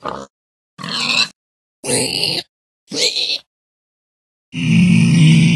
Me. Me. Me.